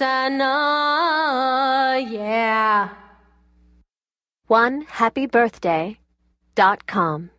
na yeah. One happy birthday dot com.